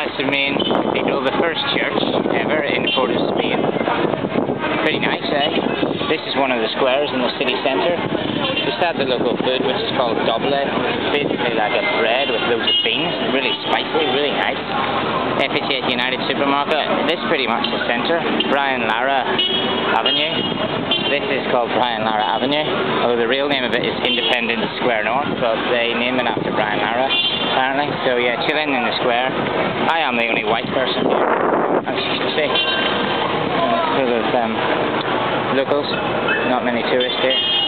Las Main Cathedral, the first church ever in port of Spain. Pretty nice, eh? This is one of the squares in the city centre. Just had the local food, which is called doubles. It's basically like a bread with loads of beans. Really spicy, really nice. FHS United Supermarket. This is pretty much the centre. Brian Lara Avenue. This is called Brian Lara Avenue. Although the real name of it is Independence Square North, but they name it after apparently. So yeah, chilling in the square. I am the only white person here, as you can see. Full of um, locals, not many tourists here.